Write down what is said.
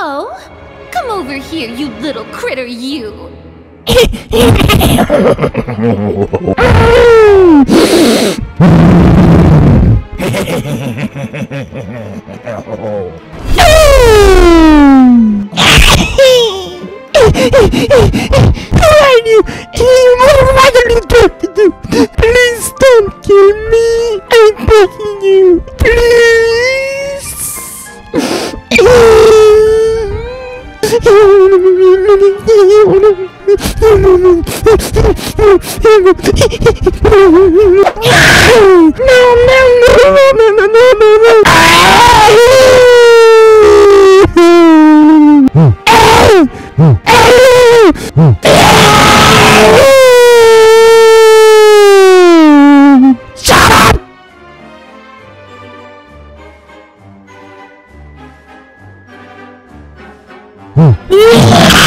Oh, come over here, you little critter, you. Please don't kill me. I'm begging you. Please. Oh! Hum.